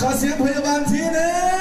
ขอเสียงพยาบาลทีหนึง